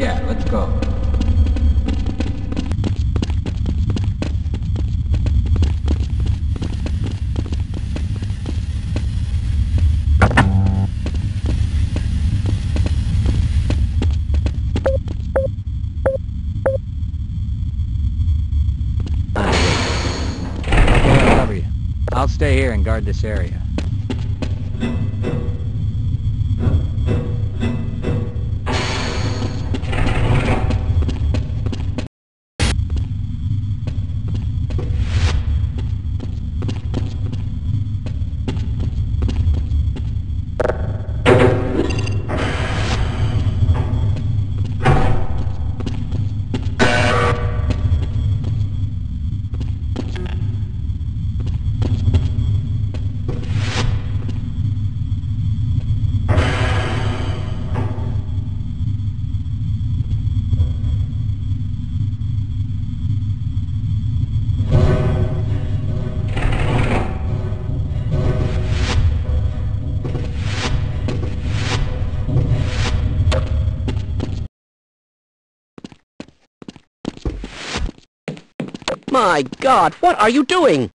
go. let's go. I'll stay here and guard this area. My God, what are you doing?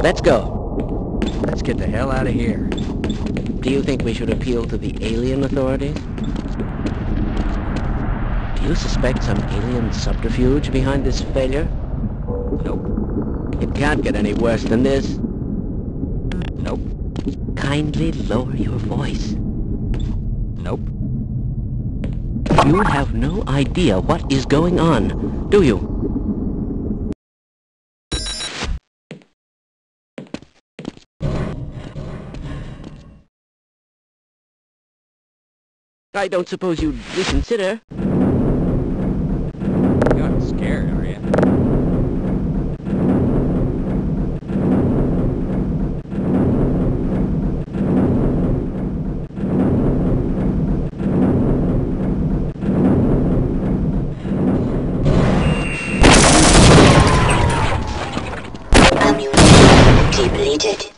Let's go. Let's get the hell out of here. Do you think we should appeal to the alien authorities? Do you suspect some alien subterfuge behind this failure? Nope. It can't get any worse than this. Nope. Kindly lower your voice. Nope. You have no idea what is going on, do you? I don't suppose you'd reconsider. You aren't scared, are you? Ammunition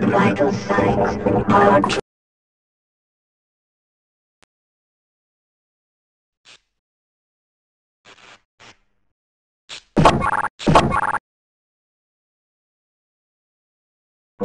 Vital signs are